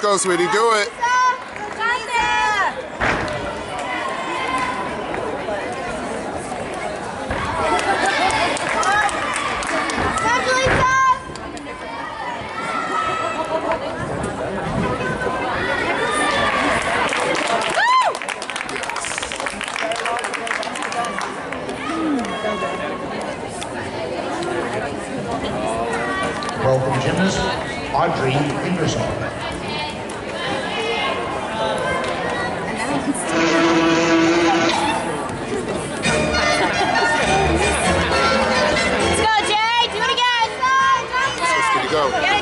go, sweetie. Do it. Welcome gymnast Audrey Ingersoll. Go.